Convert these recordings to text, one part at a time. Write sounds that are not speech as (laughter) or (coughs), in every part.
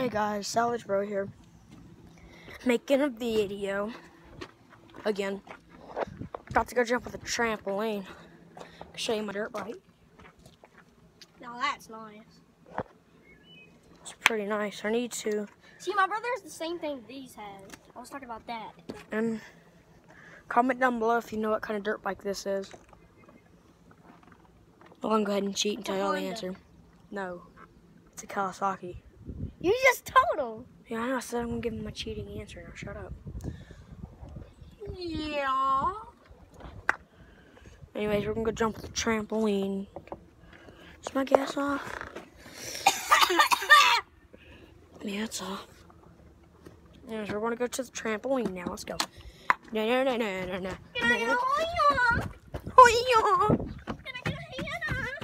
Hey guys, Salvage Bro here. Making a video. Again. About to go jump with a trampoline. Show you my dirt bike. Now that's nice. It's pretty nice. I need to. See, my brother has the same thing these has. I was talking about that. And comment down below if you know what kind of dirt bike this is. Well, I'm going to go ahead and cheat and It's tell you all the answer. No. It's a Kawasaki. You just told him. Yeah, I know. I said I'm gonna give him a cheating answer. Now shut up. Yeah. Anyways, we're gonna go jump the trampoline. Is my gas off? (coughs) Yeah, it's off. Anyways, we're gonna go to the trampoline now. Let's go. No, no, no, no, no, no. Can I no. Oh, Can I get a Hannah?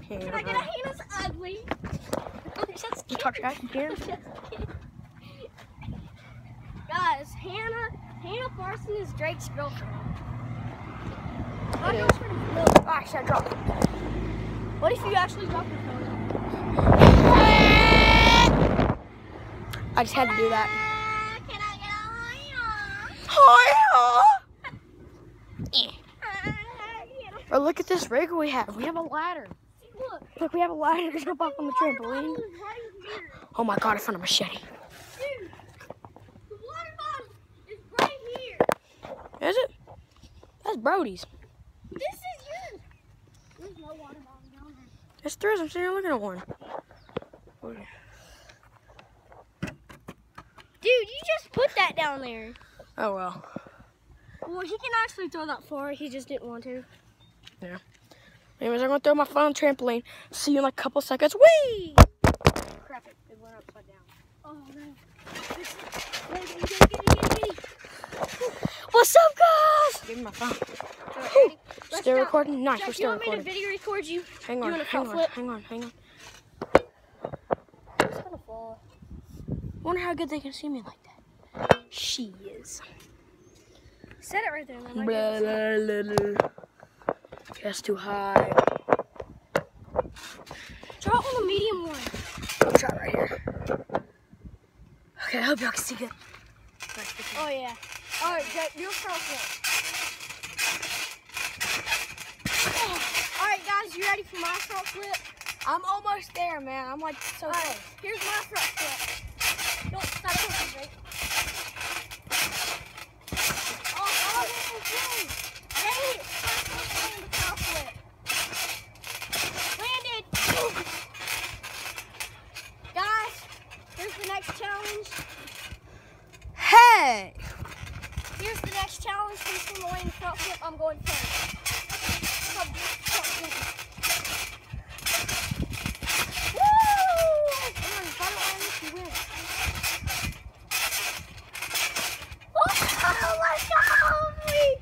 Can I get a Hannah's ugly? I'm just kidding. talk right here. (laughs) I'm just kidding. Guys, Hannah, Hannah Parson is Drake's girlfriend. It is. no. Oh, actually, I dropped it. What if you actually dropped your phone? I just had to do that. Ah, can I get a Hannah? (laughs) Oh, Or look at this rig we have. We have a ladder. Look. Look, we have a ladder to jump up on the trampoline. right. Oh my god, I found a machete. Dude, the water bottle is right here. Is it? That's Brody's. This is yours. There's no water bottle down there. Yes, there is. I'm sitting here looking at one. Dude, you just put that down there. Oh well. Well, he can actually throw that far. He just didn't want to. Anyways, I'm gonna throw my phone on the trampoline. See you in like a couple seconds. Whee! Crap it. It went upside down. Oh, no. What's up, guys? Give me my phone. Let's Still go. recording? Nice, Jack, we're you still want me to recording. video record you? Hang you on, wanna hang on, hang on, hang on. Gonna fall. Wonder how good they can see me like that. She is. Set it right there. Blah, might be able to- blah, blah, blah. That's too high. Draw it on the medium one. I'll try right here. Okay, I hope y'all can see good. Oh yeah. All right, Jack, your front flip. All right, guys, you ready for my front flip? I'm almost there, man. I'm like so All right, here's my front flip. Don't stop pushing, Drake. Oh, oh, no, no. Hey, front flip and the front flip. Landed. Guys, here's the next challenge. Hey! Here's the next challenge. From the lane front flip? I'm going first. Come, front. Woo! Come I don't land this, you win. Oh, (laughs) let's go! We-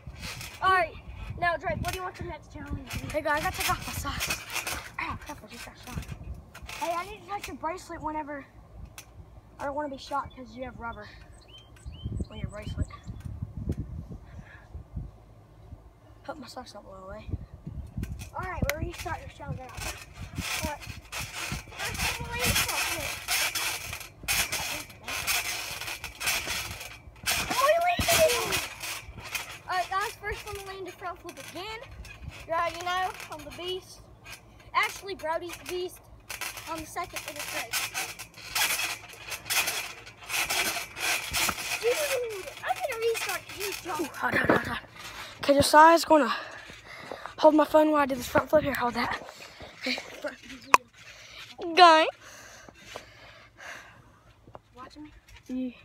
All right, now Drake, what do you want the next challenge? Hey guys, I gotta take off my socks. Ow, crap, I just got shot. Hey, I need to touch your bracelet whenever. I don't want to be shot because you have rubber on your bracelet. Put my socks up a little way. All right, we're restart your challenge out. All right. First from the landed it! Alright guys, first from the lane to front flip again. You already know, I'm the beast. Actually, Brody's the beast. I'm the second in race. Dude, I'm gonna restart you Hold on, hold on. Okay, Josiah's gonna hold my phone while I do this front flip here. Hold that. Okay, front. Guy. Watching me? Yeah. Okay,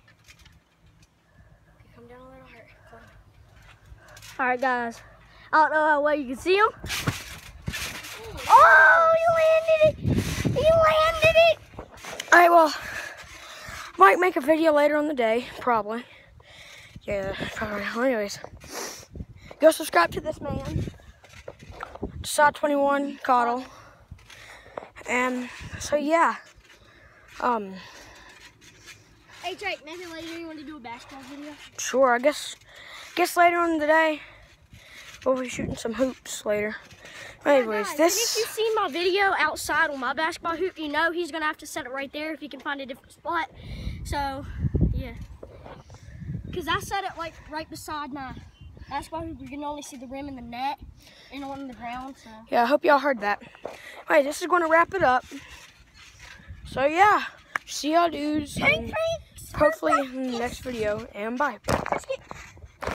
come down a little hurt. Alright guys, I don't know how well you can see him. Oh, you landed it! You landed it! All right, well, might make a video later on the day, probably. Yeah, probably. Well, anyways, go subscribe to this man, Saw 21 Coddle, and so yeah, um, Hey Drake, maybe later you want to do a basketball video? sure. I guess, guess later on in the day, we'll be shooting some hoops later. Anyways, this. If you've seen my video outside on my basketball hoop, you know he's gonna have to set it right there if he can find a different spot. So, yeah. Cause I set it like right beside my That's why You can only see the rim and the net, and on the ground. So. Yeah, I hope y'all heard that. Alright, this is going to wrap it up. So, yeah. See y'all dudes. Hopefully in the next video. And bye. Let's get-